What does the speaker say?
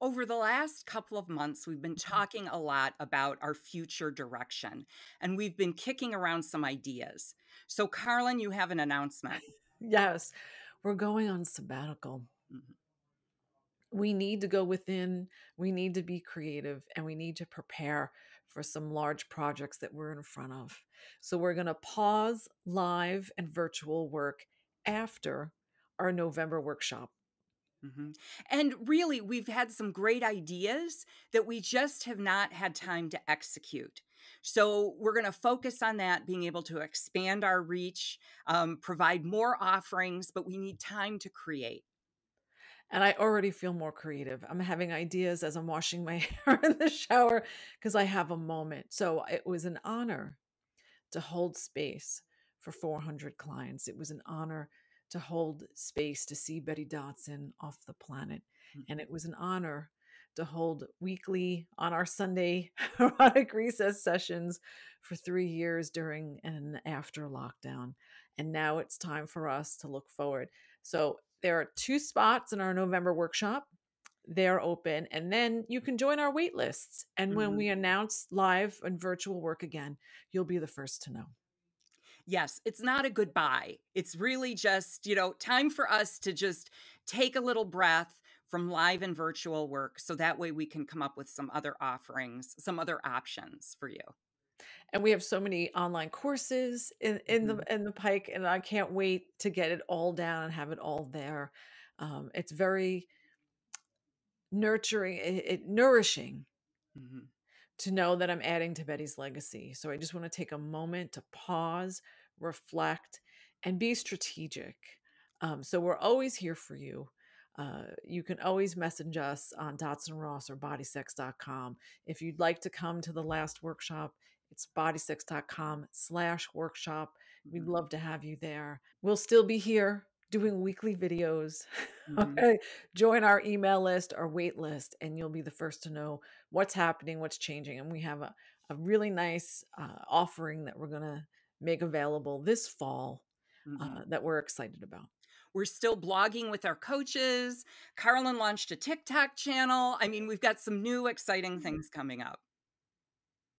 Over the last couple of months, we've been Mhm. talking a lot about our future direction, and we've been kicking around some ideas. So, Carlin, you have an announcement. Yes, we're going on sabbatical. Mhm. We need to go within, we need to be creative, and we need to prepare for some large projects that we're in front of. So, we're going to pause live and virtual work after our November workshop. Mhm. And really, we've had some great ideas that we just have not had time to execute. So, we're going to focus on that, being able to expand our reach, um, provide more offerings, but we need time to create. And I already feel more creative. I'm having ideas as I'm washing my hair in the shower because I have a moment. So, it was an honor to hold space for 400 clients. It was an honor to hold space to see Betty Dodson off the planet. And Mhm. it was an honor to hold weekly on our Sunday erotic recess sessions for three years during and after lockdown. And now it's time for us to look forward. So there are two spots in our November workshop. They're open, and then you can join our wait lists. And when Mhm. we announce live and virtual work again, you'll be the first to know. Yes, it's not a goodbye. It's really just, you know, time for us to just take a little breath from live and virtual work so that way we can come up with some other offerings, some other options for you. And we have so many online courses in, in Mhm. the in the pike, and I can't wait to get it all down and have it all there. Um, it's very nurturing, it, it nourishing Mhm. To know that I'm adding to Betty's legacy. So I just want to take a moment to pause, reflect, and be strategic. Um, so we're always here for you. Uh, you can always message us on Dodson Ross or bodysex.com. If you'd like to come to the last workshop, it's bodysex.com slash workshop. We'd Mhm. love to have you there. We'll still be here doing weekly videos. Mhm. okay. Join our email list, our wait list, and you'll be the first to know what's happening, what's changing. And we have a, a really nice uh, offering that we're going to make available this fall Mhm. uh, that we're excited about. We're still blogging with our coaches. Carolyn launched a TikTok channel. I mean, we've got some new exciting things coming up.